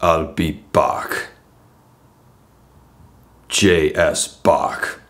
I'll be back. J.S. Bach.